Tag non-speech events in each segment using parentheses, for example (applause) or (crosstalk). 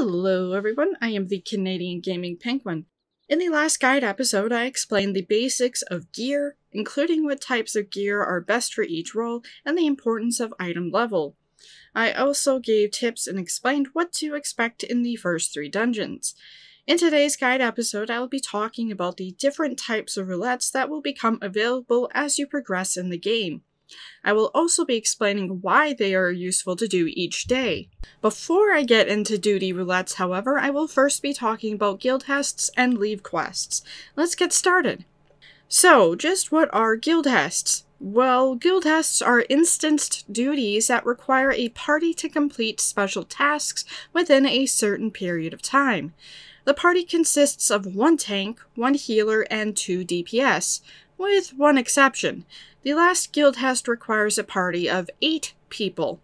Hello everyone, I am the Canadian Gaming Penguin. In the last guide episode, I explained the basics of gear, including what types of gear are best for each role and the importance of item level. I also gave tips and explained what to expect in the first three dungeons. In today's guide episode, I will be talking about the different types of roulettes that will become available as you progress in the game. I will also be explaining why they are useful to do each day. Before I get into duty roulettes, however, I will first be talking about guild guildhests and leve quests. Let's get started. So, just what are guild guildhests? Well, guild guildhests are instanced duties that require a party to complete special tasks within a certain period of time. The party consists of one tank, one healer, and two DPS, with one exception. The last guildhest requires a party of eight people.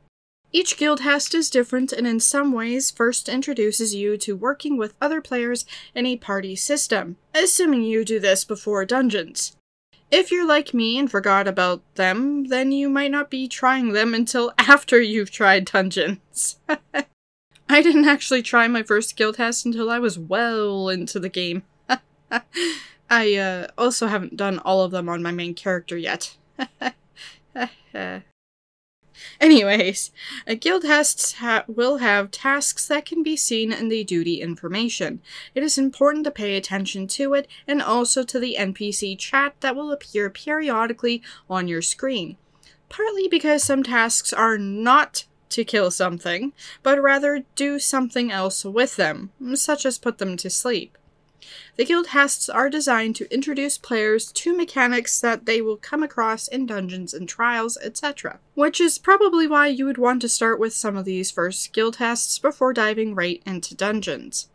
Each guildhest is different and in some ways first introduces you to working with other players in a party system, assuming you do this before dungeons. If you're like me and forgot about them, then you might not be trying them until (laughs) after you've tried dungeons. (laughs) I didn't actually try my first guildhest until I was well into the game. (laughs) I uh, also haven't done all of them on my main character yet. Anyways, a guildhests ha will have tasks that can be seen in the duty information. It is important to pay attention to it and also to the NPC chat that will appear periodically on your screen. Partly because some tasks are not to kill something, but rather do something else with them, such as put them to sleep. The guildhests are designed to introduce players to mechanics that they will come across in dungeons and trials, etc. Which is probably why you would want to start with some of these first guildhests before diving right into dungeons.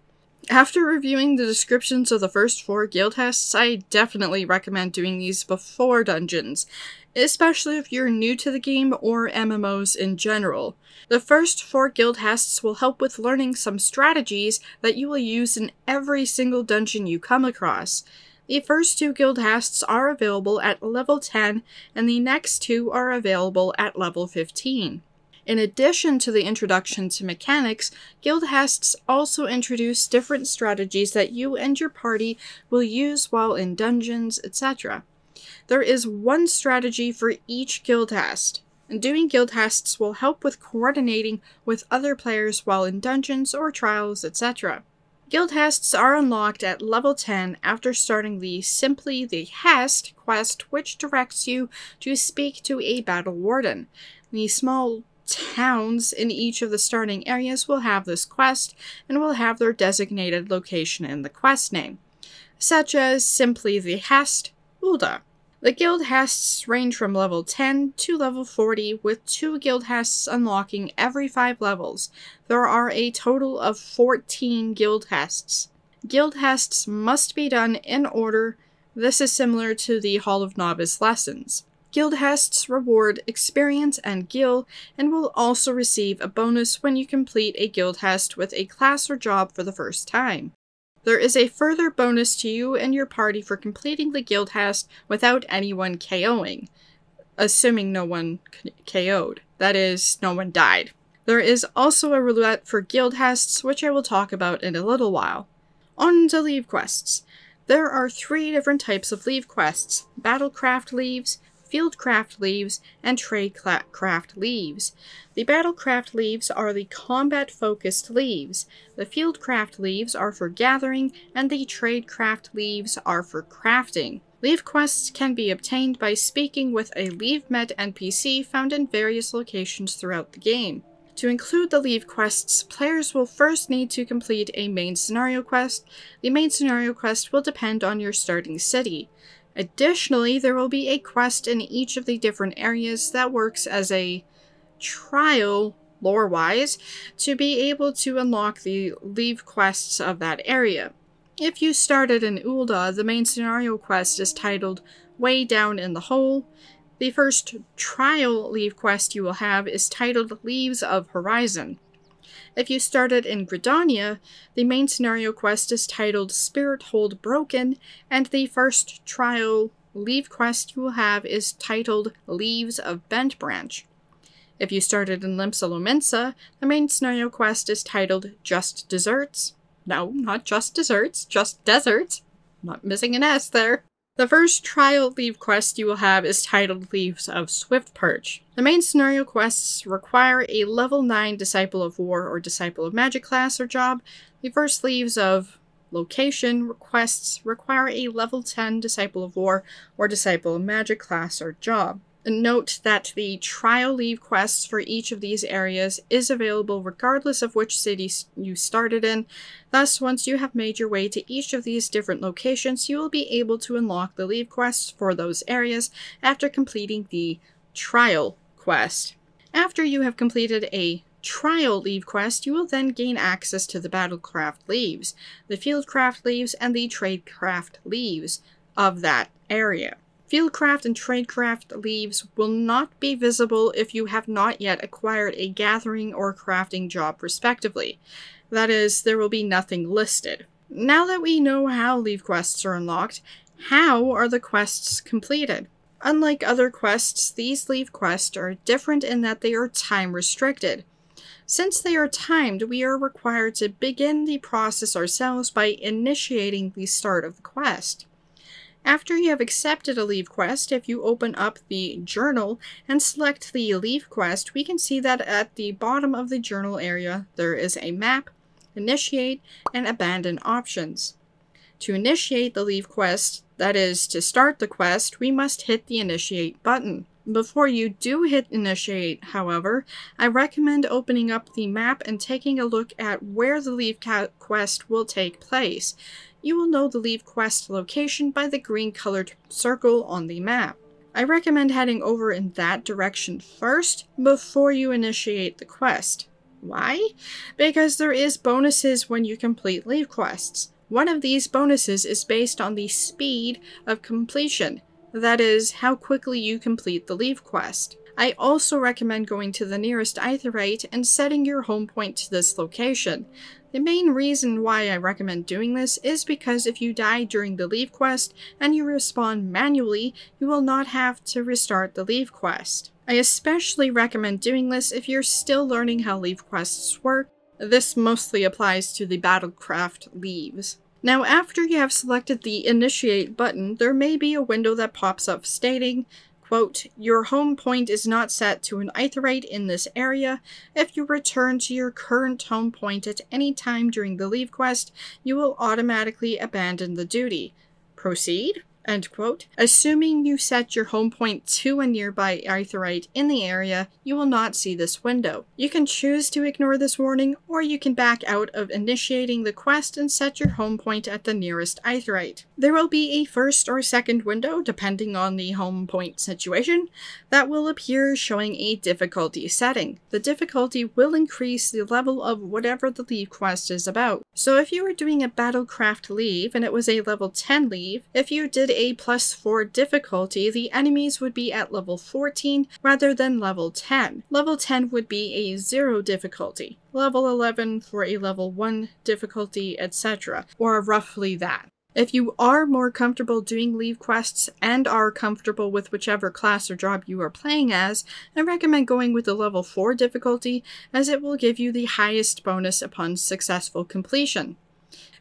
After reviewing the descriptions of the first four guildhests, I definitely recommend doing these before dungeons, especially if you're new to the game or MMOs in general. The first four guildhests will help with learning some strategies that you will use in every single dungeon you come across. The first two guildhests are available at level 10, and the next two are available at level 15. In addition to the introduction to mechanics, guildhests also introduce different strategies that you and your party will use while in dungeons, etc. There is one strategy for each guildhest. And doing guildhests will help with coordinating with other players while in dungeons or trials, etc. Guildhests are unlocked at level 10 after starting the Simply the Hest quest, which directs you to speak to a battle warden. The small towns in each of the starting areas will have this quest and will have their designated location in the quest name, such as Simply the Hest, Ul'dah. The guildhests range from level 10 to level 40, with two guildhests unlocking every 5 levels. There are a total of 14 guild Hests. guildhests. Guildhests must be done in order. This is similar to the Hall of Novice lessons. Guildhests reward experience and gil, and will also receive a bonus when you complete a guildhest with a class or job for the first time. There is a further bonus to you and your party for completing the guildhest without anyone KOing, assuming no one KO'd. That is, no one died. There is also a roulette for guildhests, which I will talk about in a little while. On to leve quests. There are three different types of leve quests Battlecraft leves, Fieldcraft leves, and Tradecraft leves. The Battlecraft leves are the combat-focused leves. The Fieldcraft leves are for gathering, and the Tradecraft leves are for crafting. Leve quests can be obtained by speaking with a Levemete NPC found in various locations throughout the game. To include the leve quests, players will first need to complete a main scenario quest. The main scenario quest will depend on your starting city. Additionally, there will be a quest in each of the different areas that works as a trial, lore-wise, to be able to unlock the leve quests of that area. If you started in Ul'dah, the main scenario quest is titled Way Down in the Hole. The first trial leve quest you will have is titled Leves of Horizon. If you started in Gridania, the main scenario quest is titled Spirithold Broken, and the first trial leve quest you will have is titled Leves of Bent Branch. If you started in Limsa Lominsa, the main scenario quest is titled Just Desserts. No, not just desserts, just deserts. Not missing an S there. The first trial leve quest you will have is titled Leves of Swiftperch. The main scenario quests require a level 9 Disciple of War or Disciple of Magic class or job. The first Leves of Location requests require a level 10 Disciple of War or Disciple of Magic class or job. Note that the trial leve quests for each of these areas is available regardless of which city you started in. Thus, once you have made your way to each of these different locations, you will be able to unlock the leve quests for those areas after completing the trial quest. After you have completed a trial leve quest, you will then gain access to the battlecraft leves, the fieldcraft leves, and the tradecraft leves of that area. Fieldcraft and Tradecraft leves will not be visible if you have not yet acquired a gathering or crafting job respectively. That is, there will be nothing listed. Now that we know how leve quests are unlocked, how are the quests completed? Unlike other quests, these leve quests are different in that they are time restricted. Since they are timed, we are required to begin the process ourselves by initiating the start of the quest. After you have accepted a leve quest, if you open up the journal and select the leve quest, we can see that at the bottom of the journal area there is a map, initiate, and abandon options. To initiate the leve quest, that is, to start the quest, we must hit the initiate button. Before you do hit initiate, however, I recommend opening up the map and taking a look at where the leve quest will take place. You will know the leve quest location by the green colored circle on the map. I recommend heading over in that direction first before you initiate the quest. Why? Because there is bonuses when you complete leve quests. One of these bonuses is based on the speed of completion, that is, how quickly you complete the leve quest. I also recommend going to the nearest Aetheryte and setting your home point to this location. The main reason why I recommend doing this is because if you die during the leve quest and you respawn manually, you will not have to restart the leve quest. I especially recommend doing this if you're still learning how leve quests work. This mostly applies to the Battlecraft leves. Now after you have selected the Initiate button, there may be a window that pops up stating, quote, Your home point is not set to an aetheryte in this area. If you return to your current home point at any time during the leve quest, you will automatically abandon the duty. Proceed? End quote. Assuming you set your home point to a nearby aetheryte in the area, you will not see this window. You can choose to ignore this warning, or you can back out of initiating the quest and set your home point at the nearest aetheryte. There will be a first or second window, depending on the home point situation, that will appear showing a difficulty setting. The difficulty will increase the level of whatever the leve quest is about. So if you were doing a battlecraft leve and it was a level 10 leve, if you did a plus 4 difficulty, the enemies would be at level 14 rather than level 10. Level 10 would be a 0 difficulty, level 11 for a level 1 difficulty, etc., or roughly that. If you are more comfortable doing leve quests and are comfortable with whichever class or job you are playing as, I recommend going with the level 4 difficulty as it will give you the highest bonus upon successful completion.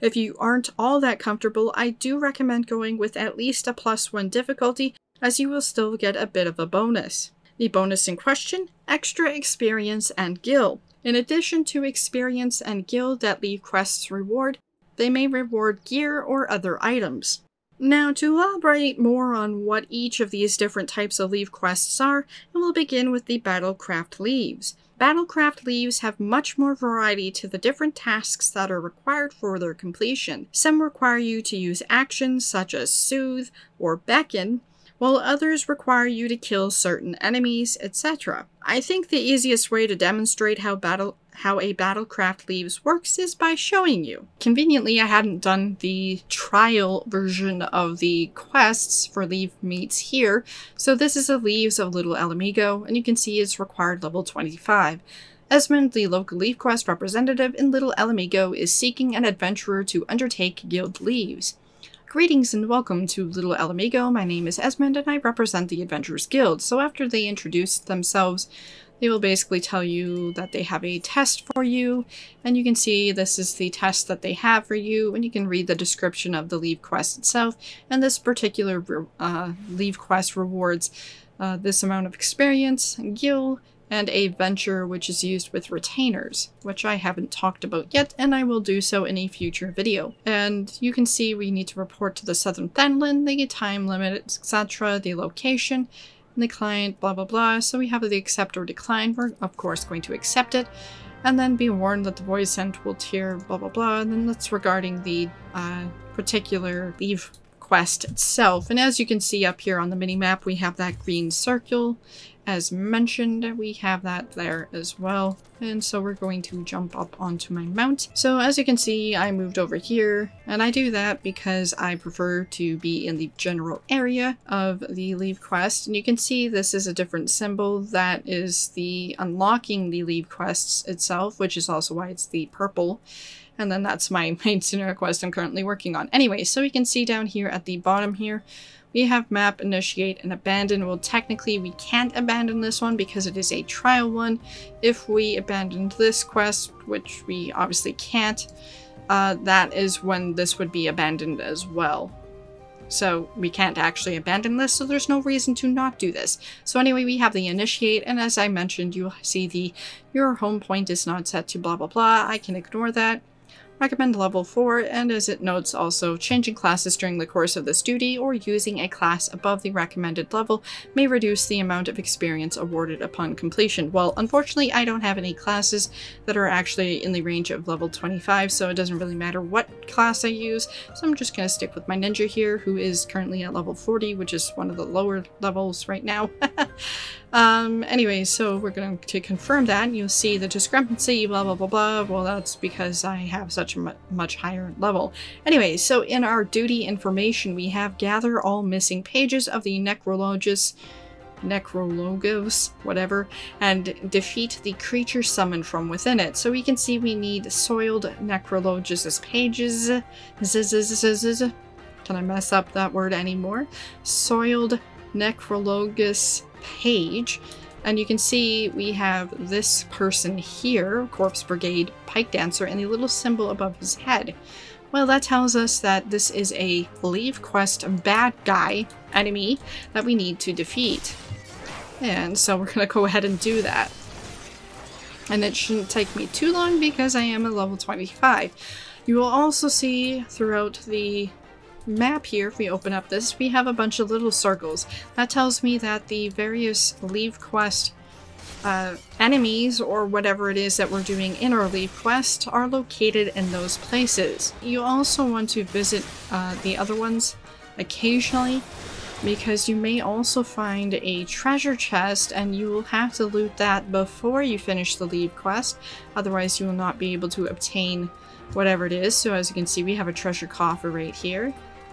If you aren't all that comfortable, I do recommend going with at least a plus one difficulty, as you will still get a bit of a bonus. The bonus in question extra experience and gil. In addition to experience and gil that leve quests reward, they may reward gear or other items. Now, to elaborate more on what each of these different types of leve quests are, we'll begin with the Battlecraft leves. Battlecraft leves have much more variety to the different tasks that are required for their completion. Some require you to use actions such as soothe or beckon, while others require you to kill certain enemies, etc. I think the easiest way to demonstrate how battle how a battlecraft leves works is by showing you. Conveniently, I hadn't done the trial version of the quests for leave meets here, so this is the leves of Little Ala Mhigo, and you can see it's required level 25. Esmond, the local leve quest representative in Little Ala Mhigo, is seeking an adventurer to undertake guildleves. Greetings and welcome to Little Ala Mhigo. My name is Esmond and I represent the Adventurers Guild. So after they introduce themselves, they will basically tell you that they have a test for you, and you can see this is the test that they have for you, and you can read the description of the leve quest itself, and this particular uh, leve quest rewards uh, this amount of experience, gil, and a venture which is used with retainers, which I haven't talked about yet, and I will do so in a future video. And you can see we need to report to the Southern Fenland, the time limit, etc., the location, and the client, blah blah blah. So we have the accept or decline. We're of course going to accept it. And then be warned that the voidsent will tear, blah blah blah. And then that's regarding the uh, particular leve quest itself. And as you can see up here on the mini map, we have that green circle. As mentioned, we have that there as well. And so we're going to jump up onto my mount. So as you can see, I moved over here and I do that because I prefer to be in the general area of the leve quest. And you can see this is a different symbol that is the unlocking the leve quests itself, which is also why it's the purple. And then that's my (laughs) main scenario quest I'm currently working on. Anyway, so we can see down here at the bottom here, we have map, initiate, and abandon. Well, technically we can't abandon this one because it is a trial one. If we abandoned this quest, which we obviously can't, uh, that is when this would be abandoned as well. So we can't actually abandon this, so there's no reason to not do this. So anyway, we have the initiate, and as I mentioned, you see the your home point is not set to blah blah blah. I can ignore that. Recommend level 4, and as it notes also, changing classes during the course of this duty or using a class above the recommended level may reduce the amount of experience awarded upon completion. Well, unfortunately, I don't have any classes that are actually in the range of level 25, so it doesn't really matter what class I use, so I'm just going to stick with my ninja here, who is currently at level 40, which is one of the lower levels right now. (laughs) Um, anyway, so we're going to confirm that. You'll see the discrepancy, blah, blah, blah, blah. Well, that's because I have such a much higher level. Anyway, so in our duty information, we have gather all missing pages of the Necrologus, Necrologos, whatever, and defeat the creature summoned from within it. So we can see we need soiled Necrologus' pages. Can I mess up that word anymore? Soiled Necrologus page. And you can see we have this person here, Corpse Brigade Pike Dancer, and the little symbol above his head. Well, that tells us that this is a leve quest bad guy enemy that we need to defeat. And so we're going to go ahead and do that. And it shouldn't take me too long because I am a level 25. You will also see throughout the map here, if we open up this, we have a bunch of little circles. That tells me that the various Leve Quest uh, enemies, or whatever it is that we're doing in our Leve Quest, are located in those places. You also want to visit uh, the other ones occasionally, because you may also find a treasure chest and you will have to loot that before you finish the Leve Quest, otherwise you will not be able to obtain whatever it is. So as you can see, we have a treasure coffer right here.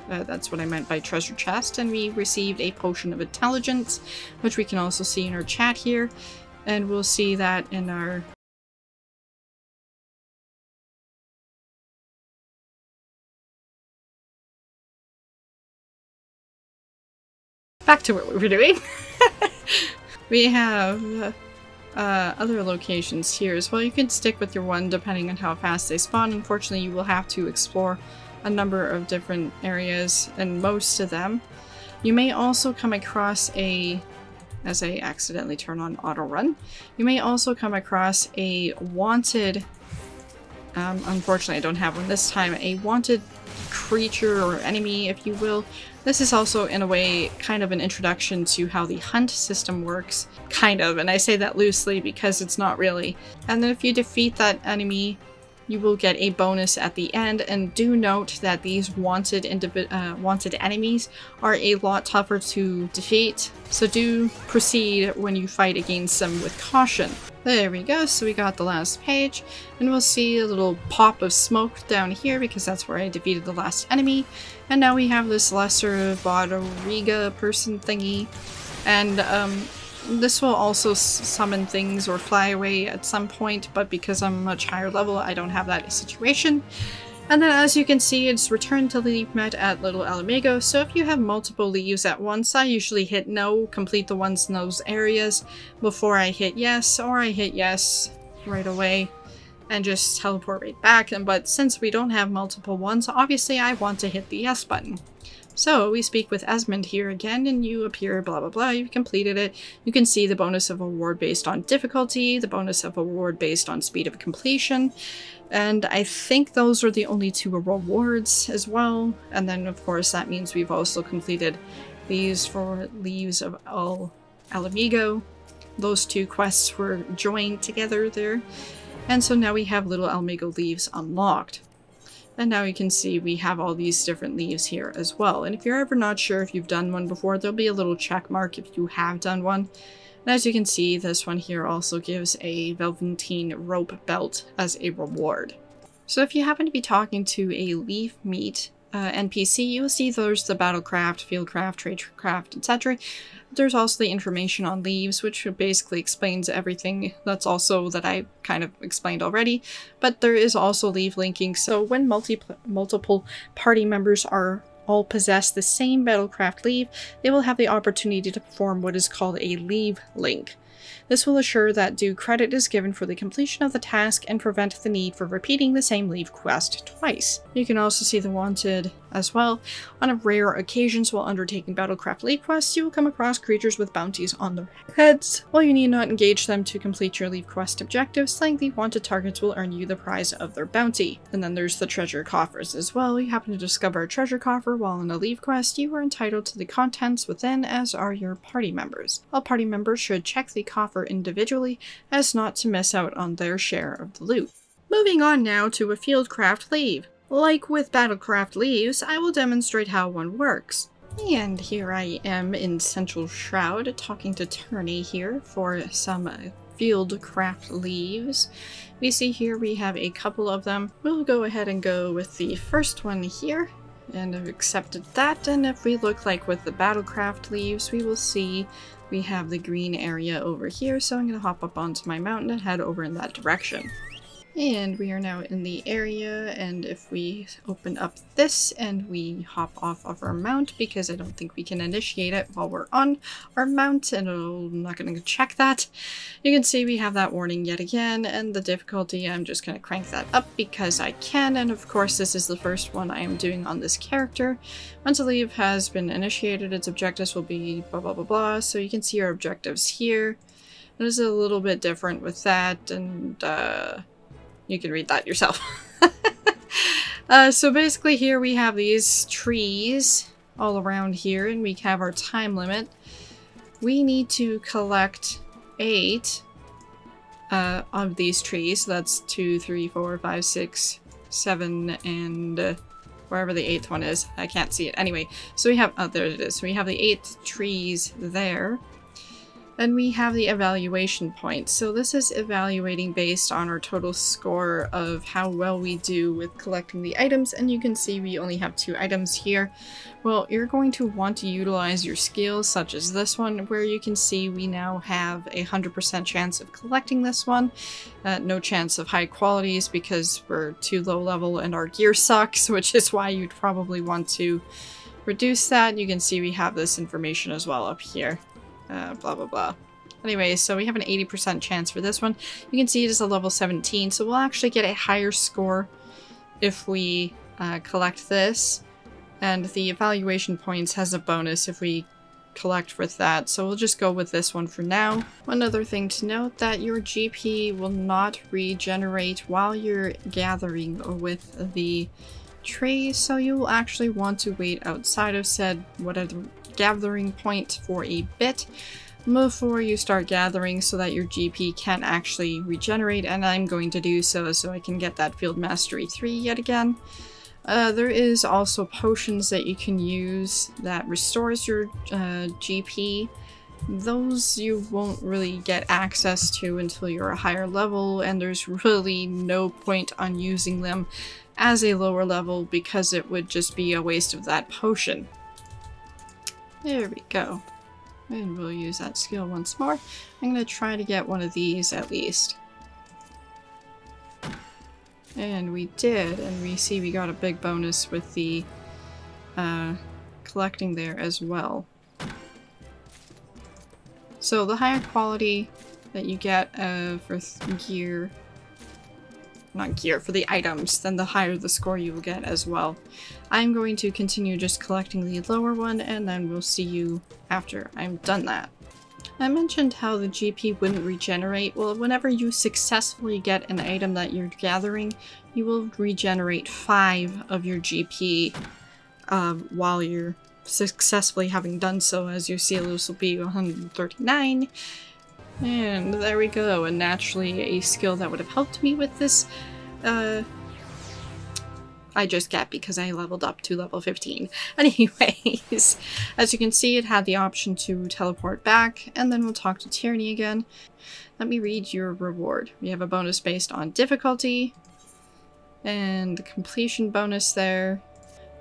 Uh, that's what I meant by treasure chest. And we received a potion of intelligence, which we can also see in our chat here. And we'll see that in our back to what we were doing. (laughs) we have uh, other locations here as well. You can stick with your one depending on how fast they spawn. Unfortunately, you will have to explore a number of different areas, and most of them. You may also come across a, as I accidentally turn on auto run, you may also come across a wanted, um, unfortunately I don't have one this time, a wanted creature or enemy, if you will. This is also, in a way, kind of an introduction to how the hunt system works. Kind of, and I say that loosely because it's not really. And then if you defeat that enemy, you will get a bonus at the end. And do note that these wanted uh, wanted enemies are a lot tougher to defeat, so do proceed when you fight against them with caution. There we go, so we got the last page, and we'll see a little pop of smoke down here because that's where I defeated the last enemy. And now we have this lesser Bodoriga person thingy, and um, this will also summon things or fly away at some point, but because I'm much higher level, I don't have that situation. And then as you can see, it's returned to levemete at Little Ala-Mhigo. So if you have multiple leves at once, I usually hit no, complete the ones in those areas before I hit yes, or I hit yes right away and just teleport right back. But since we don't have multiple ones, obviously I want to hit the yes button. So we speak with Esmond here again and you appear blah blah blah, you've completed it. You can see the bonus of award based on difficulty, the bonus of award based on speed of completion, and I think those are the only two rewards as well. And then of course that means we've also completed these for Leves of El Ala-Mhigo. Those two quests were joined together there. And so now we have Little Ala-Mhigo leves unlocked. And now you can see we have all these different leves here as well. And if you're ever not sure if you've done one before, there'll be a little check mark if you have done one. And as you can see, this one here also gives a Velveteen rope belt as a reward. So if you happen to be talking to a levemete uh, NPC, you'll see there's the battlecraft, fieldcraft, tradecraft, etc. There's also the information on leves, which basically explains everything that's also that I kind of explained already. But there is also leve linking, so when multi multiple party members are all possess the same battlecraft leve, they will have the opportunity to perform what is called a leve link. This will assure that due credit is given for the completion of the task and prevent the need for repeating the same leve quest twice. You can also see the wanted as well. On rare occasions while undertaking Battlecraft leve quests, you will come across creatures with bounties on their heads. While you need not engage them to complete your leve quest objectives, slaying the wanted targets will earn you the prize of their bounty. And then there's the treasure coffers as well. You happen to discover a treasure coffer while in a leve quest, you are entitled to the contents within as are your party members. All party members should check the coffer individually as not to miss out on their share of the loot. Moving on now to a fieldcraft leve. Like with Battlecraft Leves, I will demonstrate how one works. And here I am in Central Shroud talking to Tierney here for some Fieldcraft Leves. We see here we have a couple of them. We'll go ahead and go with the first one here. And I've accepted that, and if we look like with the Battlecraft Leves, we will see we have the green area over here, so I'm going to hop up onto my mountain and head over in that direction. And we are now in the area, and if we open up this and we hop off of our mount, because I don't think we can initiate it while we're on our mount, and I'm not going to check that, you can see we have that warning yet again, and the difficulty, I'm just going to crank that up because I can, and of course this is the first one I am doing on this character. Once a leve has been initiated, its objectives will be blah blah blah blah, so you can see our objectives here. It is a little bit different with that, and uh, you can read that yourself. (laughs) uh, so basically here we have these trees all around here and we have our time limit. We need to collect eight uh, of these trees. So that's two, three, four, five, six, seven, and uh, wherever the eighth one is. I can't see it. Anyway, so we have, oh, there it is. So we have the eight trees there. Then we have the evaluation point. So this is evaluating based on our total score of how well we do with collecting the items, and you can see we only have two items here. Well, you're going to want to utilize your skills, such as this one, where you can see we now have a 100% chance of collecting this one. Uh, no chance of high qualities because we're too low level and our gear sucks, (laughs) which is why you'd probably want to reduce that. You can see we have this information as well up here. Uh, blah, blah, blah. Anyway, so we have an 80% chance for this one. You can see it is a level 17, so we'll actually get a higher score if we uh, collect this. And the evaluation points has a bonus if we collect with that, so we'll just go with this one for now. One other thing to note that your GP will not regenerate while you're gathering with the tree, so you will actually want to wait outside of said whatever gathering point for a bit before you start gathering so that your GP can actually regenerate and I'm going to do so so I can get that field mastery 3 yet again. Uh, there is also potions that you can use that restores your uh, GP. Those you won't really get access to until you're a higher level and there's really no point on using them as a lower level because it would just be a waste of that potion. There we go. And we'll use that skill once more. I'm going to try to get one of these at least. And we did, and we see we got a big bonus with the uh, collecting there as well. So the higher quality that you get uh, for gear, not gear, for the items, then the higher the score you will get as well. I'm going to continue just collecting the lower one and then we'll see you after I'm done that. I mentioned how the GP wouldn't regenerate. Well, whenever you successfully get an item that you're gathering, you will regenerate 5 of your GP uh, while you're successfully having done so. As you see, this will be 139. And there we go, and naturally a skill that would have helped me with this uh, I just get because I leveled up to level 15. (laughs) Anyways, as you can see, it had the option to teleport back, and then we'll talk to Tyranny again. Let me read your reward. We have a bonus based on difficulty, and the completion bonus there.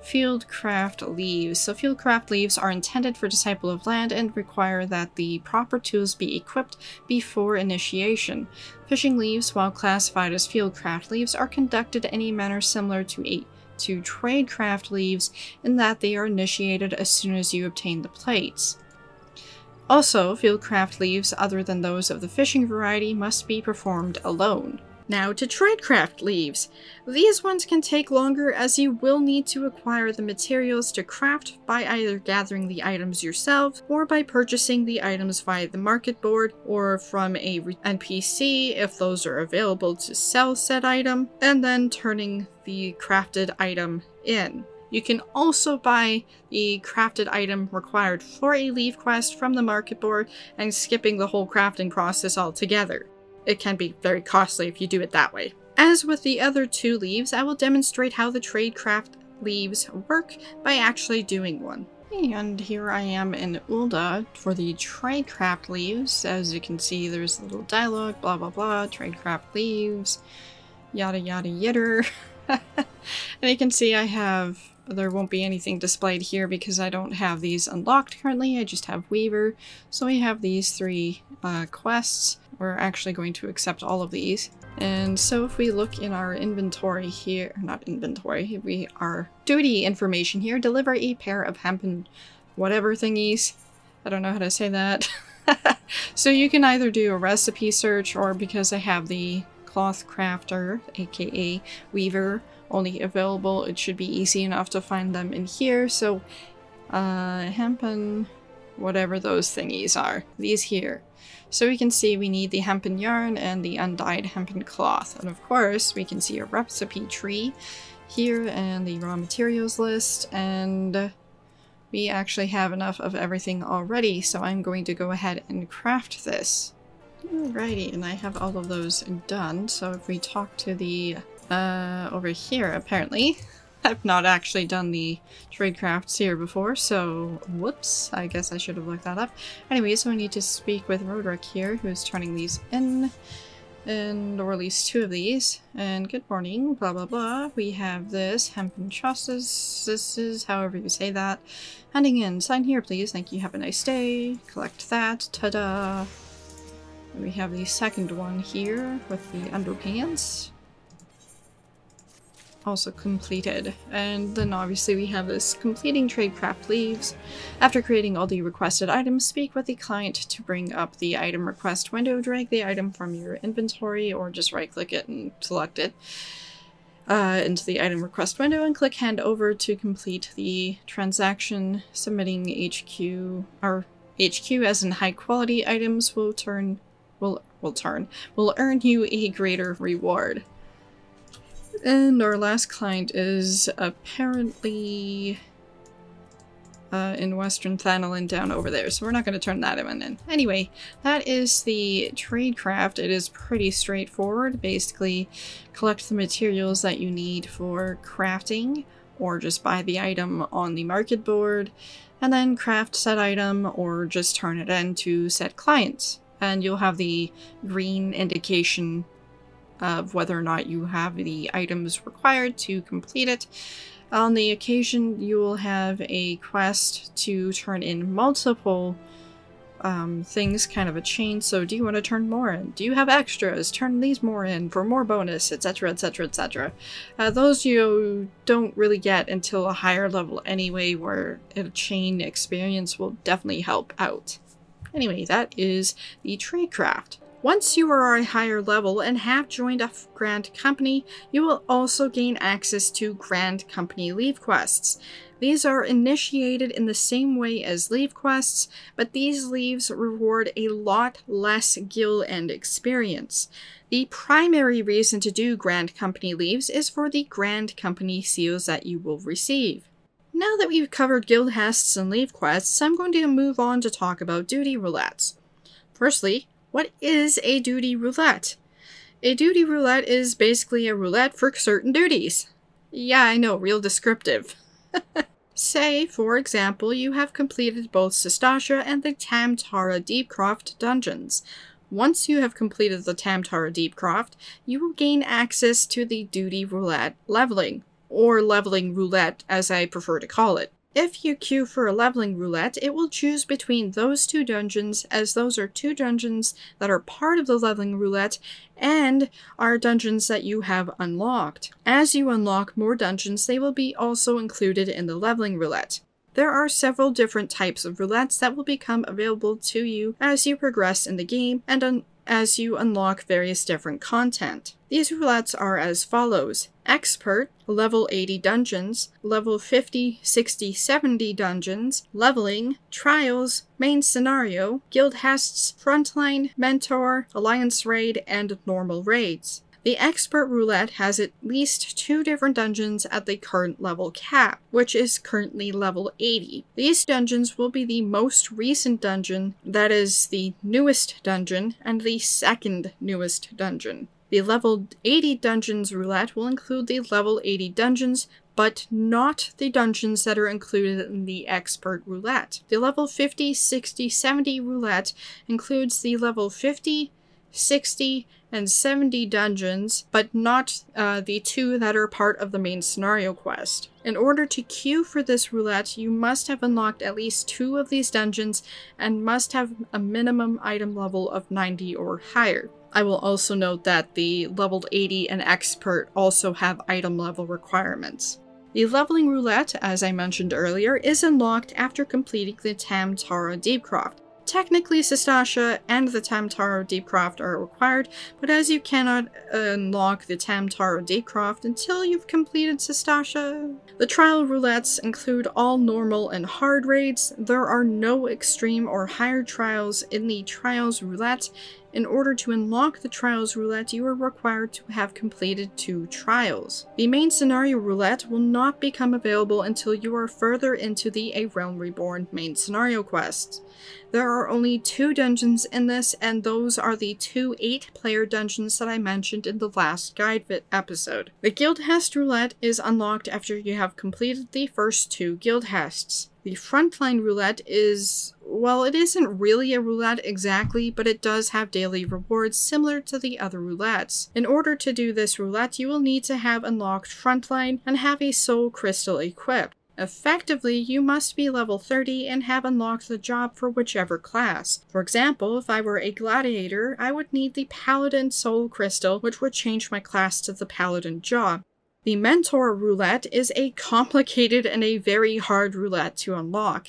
Fieldcraft leves. So fieldcraft leves are intended for Disciple of Land and require that the proper tools be equipped before initiation. Fishing leves, while classified as fieldcraft leves, are conducted in a manner similar to a to tradecraft leves in that they are initiated as soon as you obtain the plates. Also, fieldcraft leves other than those of the fishing variety must be performed alone. Now to tradecraft leves. These ones can take longer as you will need to acquire the materials to craft by either gathering the items yourself or by purchasing the items via the market board or from a NPC if those are available to sell said item and then turning the crafted item in. You can also buy the crafted item required for a leve quest from the market board and skipping the whole crafting process altogether it can be very costly if you do it that way. As with the other two leves, I will demonstrate how the tradecraft leves work by actually doing one. And here I am in Ul'dah for the tradecraft leves. As you can see, there's a little dialogue, blah blah blah, tradecraft leves, yada yada yitter. (laughs) and you can see I have there won't be anything displayed here because I don't have these unlocked currently, I just have Weaver. So we have these three uh, quests. We're actually going to accept all of these. And so if we look in our inventory here, not inventory, we are duty information here, deliver a pair of hempen whatever thingies. I don't know how to say that. (laughs) so you can either do a recipe search or because I have the cloth crafter, aka weaver, only available. It should be easy enough to find them in here. So, uh, hempen, whatever those thingies are. These here. So we can see we need the hempen yarn and the undyed hempen cloth. And of course, we can see a recipe tree here and the raw materials list. And we actually have enough of everything already. So I'm going to go ahead and craft this. Alrighty, and I have all of those done. So if we talk to the uh, over here, apparently. I've not actually done the trade crafts here before, so whoops, I guess I should have looked that up. Anyway, so I need to speak with Roderick here, who's turning these in, and or at least two of these. And good morning, blah blah blah. We have this, hempen chausses, this is however you say that. Handing in, sign here please, thank you, have a nice day. Collect that, ta-da. We have the second one here with the underpants also completed. And then obviously we have this completing tradecraft leves. After creating all the requested items, speak with the client to bring up the item request window, drag the item from your inventory, or just right click it and select it. Uh, into the item request window and click hand over to complete the transaction. Submitting HQ or HQ as in high quality items will turn will will turn will earn you a greater reward. And our last client is apparently uh, in Western Thanalan down over there, so we're not going to turn that one in. Anyway, that is the tradecraft. It is pretty straightforward. Basically, collect the materials that you need for crafting, or just buy the item on the market board, and then craft said item, or just turn it in to said clients. And you'll have the green indication of whether or not you have the items required to complete it. On the occasion, you will have a quest to turn in multiple um, things kind of a chain. So, do you want to turn more in? Do you have extras? Turn these more in for more bonus, etc., etc., etc. Those you don't really get until a higher level anyway, where a chain experience will definitely help out. Anyway, that is the tradecraft. Once you are a higher level and have joined a Grand Company, you will also gain access to Grand Company Leve Quests. These are initiated in the same way as leve quests, but these leves reward a lot less gil and experience. The primary reason to do Grand Company leves is for the Grand Company seals that you will receive. Now that we've covered guild hests and leve quests, I'm going to move on to talk about duty roulettes. Firstly, what is a duty roulette? A duty roulette is basically a roulette for certain duties. Yeah, I know, real descriptive. (laughs) Say, for example, you have completed both Sastasha and the Tamtara Deepcroft dungeons. Once you have completed the Tamtara Deepcroft, you will gain access to the Duty Roulette leveling, or leveling roulette as I prefer to call it. If you queue for a leveling roulette, it will choose between those two dungeons, as those are two dungeons that are part of the leveling roulette and are dungeons that you have unlocked. As you unlock more dungeons, they will be also included in the leveling roulette. There are several different types of roulettes that will become available to you as you progress in the game and as you unlock various different content. These roulettes are as follows. Expert, level 80 dungeons, level 50, 60, 70 dungeons, leveling, trials, main scenario, guild hests, frontline, mentor, alliance raid, and normal raids. The Expert Roulette has at least two different dungeons at the current level cap, which is currently level 80. These dungeons will be the most recent dungeon, that is, the newest dungeon, and the second newest dungeon. The level 80 dungeons roulette will include the level 80 dungeons, but not the dungeons that are included in the expert roulette. The level 50, 60, 70 roulette includes the level 50, 60, and 70 dungeons, but not uh, the two that are part of the main scenario quest. In order to queue for this roulette, you must have unlocked at least two of these dungeons and must have a minimum item level of 90 or higher. I will also note that the leveled 80 and expert also have item level requirements. The leveling roulette, as I mentioned earlier, is unlocked after completing the Tam Tara Deepcroft. Technically, Sastasha and the Tamtara Deepcroft are required, but as you cannot unlock the Tamtara Deepcroft until you've completed Sastasha. The trial roulettes include all normal and hard raids. There are no extreme or higher trials in the trials roulette, in order to unlock the Trials Roulette, you are required to have completed two trials. The main scenario roulette will not become available until you are further into the A Realm Reborn main scenario quest. There are only two dungeons in this, and those are the two 8-player dungeons that I mentioned in the last guide episode. The Guild Hest Roulette is unlocked after you have completed the first two Guild Hests. The frontline roulette is, well, it isn't really a roulette exactly, but it does have daily rewards similar to the other roulettes. In order to do this roulette, you will need to have unlocked frontline and have a soul crystal equipped. Effectively, you must be level 30 and have unlocked the job for whichever class. For example, if I were a gladiator, I would need the Paladin Soul Crystal, which would change my class to the Paladin job. The Mentor Roulette is a complicated and a very hard roulette to unlock.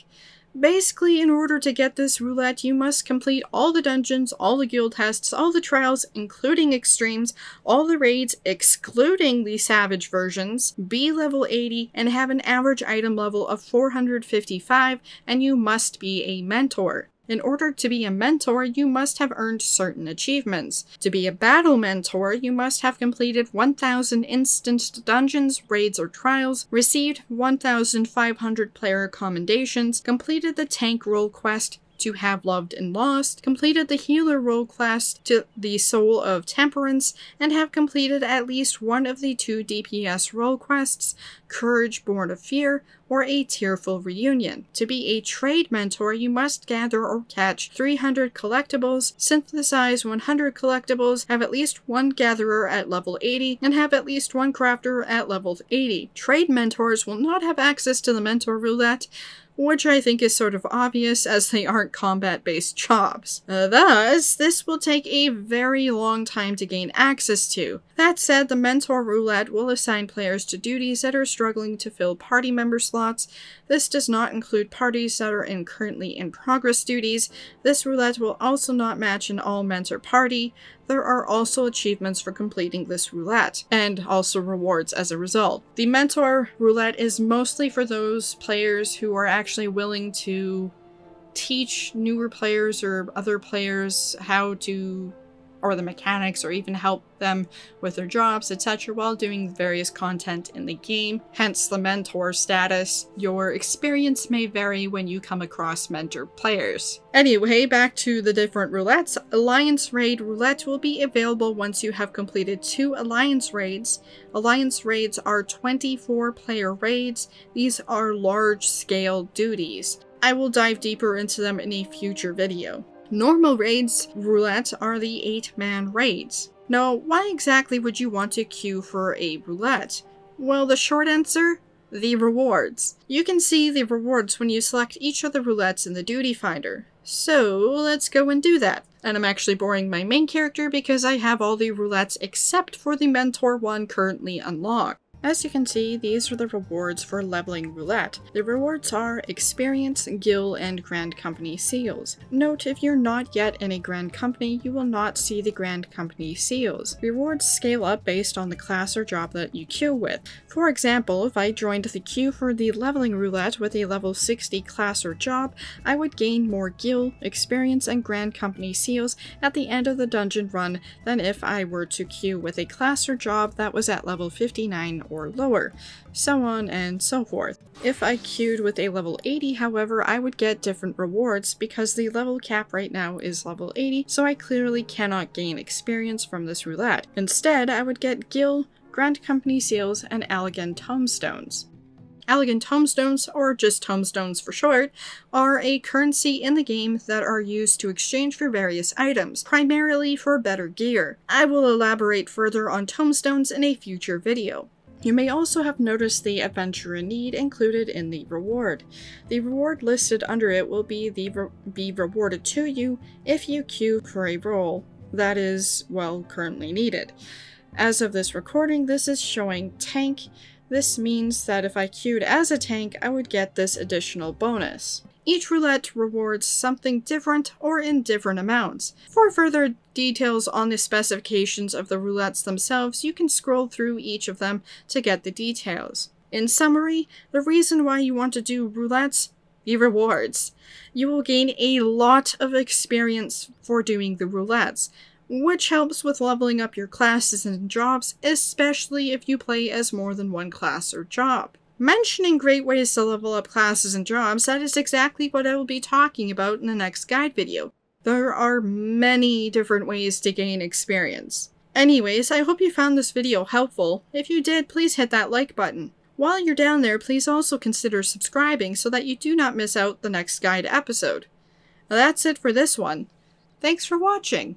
Basically, in order to get this roulette, you must complete all the dungeons, all the guildhests, all the trials, including extremes, all the raids, excluding the savage versions, be level 80, and have an average item level of 455, and you must be a mentor. In order to be a mentor, you must have earned certain achievements. To be a battle mentor, you must have completed 1,000 instanced dungeons, raids, or trials, received 1,500 player commendations, completed the tank role quest, to have loved and lost, completed the healer role class to the Soul of Temperance, and have completed at least one of the two DPS role quests, Courage Born of Fear, or a tearful reunion. To be a trade mentor, you must gather or catch 300 collectibles, synthesize 100 collectibles, have at least one gatherer at level 80, and have at least one crafter at level 80. Trade mentors will not have access to the mentor roulette, which I think is sort of obvious as they aren't combat based jobs. Uh, thus, this will take a very long time to gain access to. That said, the Mentor Roulette will assign players to duties that are struggling to fill party member slots. This does not include parties that are in currently in progress duties. This roulette will also not match an all mentor party. There are also achievements for completing this roulette, and also rewards as a result. The Mentor Roulette is mostly for those players who are actually willing to teach newer players or other players how to or the mechanics or even help them with their jobs, etc., while doing various content in the game, hence the mentor status. Your experience may vary when you come across mentor players. Anyway, back to the different roulettes. Alliance Raid Roulette will be available once you have completed two Alliance Raids. Alliance Raids are 24 player raids. These are large scale duties. I will dive deeper into them in a future video. Normal raids roulette are the 8-man raids. Now, why exactly would you want to queue for a roulette? Well, the short answer? The rewards. You can see the rewards when you select each of the roulettes in the duty finder. So, let's go and do that. And I'm actually boring my main character because I have all the roulettes except for the Mentor one currently unlocked. As you can see, these are the rewards for leveling roulette. The rewards are experience, gil, and grand company seals. Note, if you're not yet in a grand company, you will not see the grand company seals. Rewards scale up based on the class or job that you queue with. For example, if I joined the queue for the leveling roulette with a level 60 class or job, I would gain more gil, experience, and grand company seals at the end of the dungeon run than if I were to queue with a class or job that was at level 59 or lower, so on and so forth. If I queued with a level 80, however, I would get different rewards because the level cap right now is level 80, so I clearly cannot gain experience from this roulette. Instead, I would get Gil, Grand Company Seals, and Allagan Tomestones. Allagan Tomestones, or just Tomestones for short, are a currency in the game that are used to exchange for various items, primarily for better gear. I will elaborate further on Tomestones in a future video. You may also have noticed the adventure in need included in the reward. The reward listed under it will be the re be rewarded to you if you queue for a role that is, well, currently needed. As of this recording, this is showing tank. This means that if I queued as a tank, I would get this additional bonus. Each roulette rewards something different or in different amounts. For further details on the specifications of the roulettes themselves, you can scroll through each of them to get the details. In summary, the reason why you want to do roulettes the rewards. You will gain a lot of experience for doing the roulettes, which helps with leveling up your classes and jobs, especially if you play as more than one class or job. Mentioning great ways to level up classes and jobs, that is exactly what I will be talking about in the next guide video. There are many different ways to gain experience. Anyways, I hope you found this video helpful. If you did, please hit that like button. While you're down there, please also consider subscribing so that you do not miss out the next guide episode. Now that's it for this one. Thanks for watching!